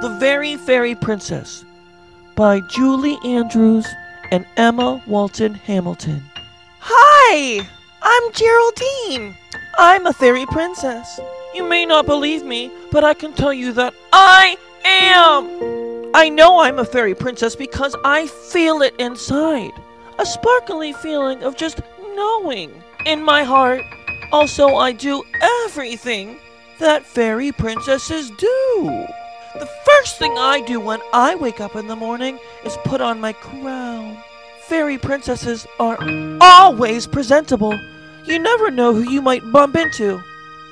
The Very Fairy Princess by Julie Andrews and Emma Walton Hamilton. Hi! I'm Geraldine. I'm a fairy princess. You may not believe me, but I can tell you that I am! I know I'm a fairy princess because I feel it inside. A sparkly feeling of just knowing in my heart. Also, I do everything that fairy princesses do. The first thing I do when I wake up in the morning is put on my crown. Fairy princesses are always presentable. You never know who you might bump into,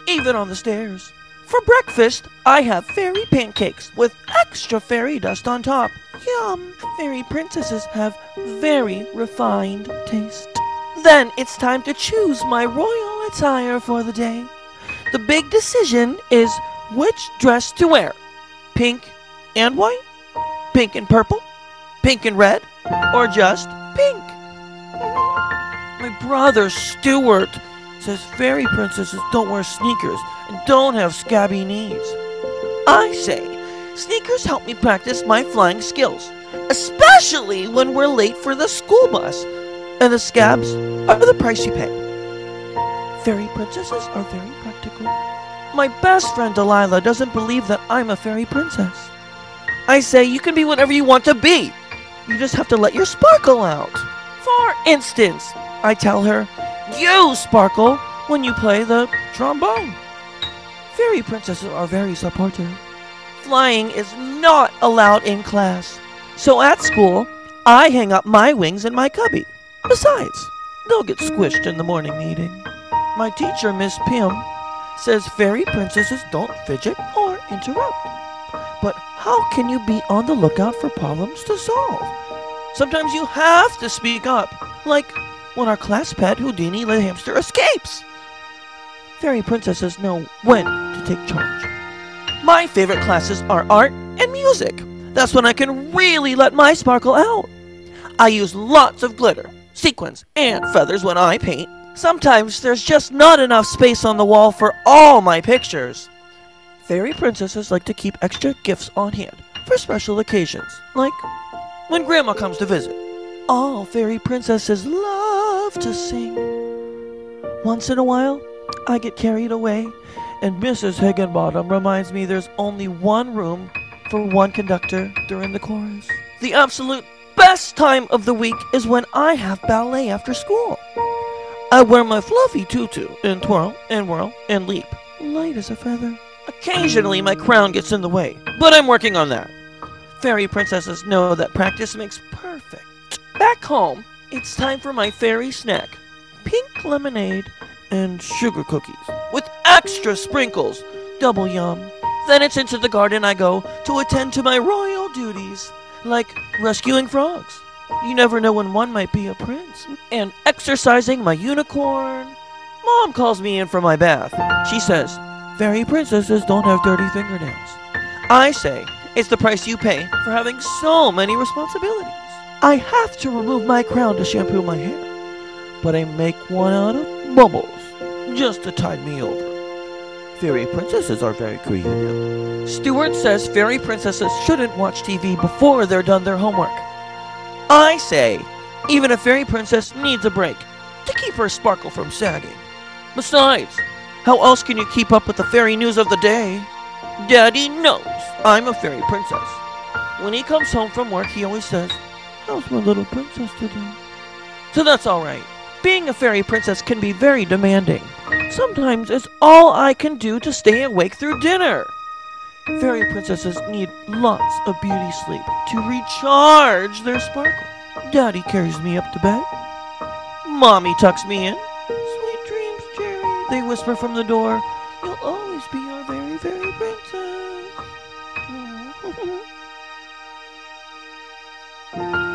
even on the stairs. For breakfast, I have fairy pancakes with extra fairy dust on top. Yum! Fairy princesses have very refined taste. Then it's time to choose my royal attire for the day. The big decision is which dress to wear pink and white, pink and purple, pink and red, or just pink. My brother Stuart says fairy princesses don't wear sneakers and don't have scabby knees. I say sneakers help me practice my flying skills, especially when we're late for the school bus, and the scabs are the price you pay. Fairy princesses are very practical. My best friend Delilah doesn't believe that I'm a fairy princess. I say you can be whatever you want to be. You just have to let your sparkle out. For instance, I tell her, you sparkle when you play the trombone. Fairy princesses are very supportive. Flying is not allowed in class. So at school, I hang up my wings in my cubby. Besides, they'll get squished in the morning meeting. My teacher, Miss Pym, says fairy princesses don't fidget or interrupt. But how can you be on the lookout for problems to solve? Sometimes you have to speak up, like when our class pet Houdini the hamster escapes. Fairy princesses know when to take charge. My favorite classes are art and music. That's when I can really let my sparkle out. I use lots of glitter, sequins, and feathers when I paint. Sometimes there's just not enough space on the wall for all my pictures. Fairy princesses like to keep extra gifts on hand for special occasions, like when Grandma comes to visit. All fairy princesses love to sing. Once in a while, I get carried away, and Mrs. Higginbottom reminds me there's only one room for one conductor during the chorus. The absolute best time of the week is when I have ballet after school. I wear my fluffy tutu and twirl and whirl and leap, light as a feather. Occasionally my crown gets in the way, but I'm working on that. Fairy princesses know that practice makes perfect. Back home, it's time for my fairy snack pink lemonade and sugar cookies with extra sprinkles, double yum. Then it's into the garden I go to attend to my royal duties, like rescuing frogs. You never know when one might be a prince. And exercising my unicorn. Mom calls me in for my bath. She says, Fairy princesses don't have dirty fingernails. I say, it's the price you pay for having so many responsibilities. I have to remove my crown to shampoo my hair, but I make one out of bubbles just to tide me over. Fairy princesses are very creative. Stuart says fairy princesses shouldn't watch TV before they're done their homework. I say, even a fairy princess needs a break to keep her sparkle from sagging. Besides, how else can you keep up with the fairy news of the day? Daddy knows I'm a fairy princess. When he comes home from work, he always says, How's my little princess today? So that's alright. Being a fairy princess can be very demanding. Sometimes it's all I can do to stay awake through dinner. Fairy princesses need lots of beauty sleep to recharge their sparkle. Daddy carries me up to bed. Mommy tucks me in. Sweet dreams, Gerry. They whisper from the door. You'll always be our very, very princess.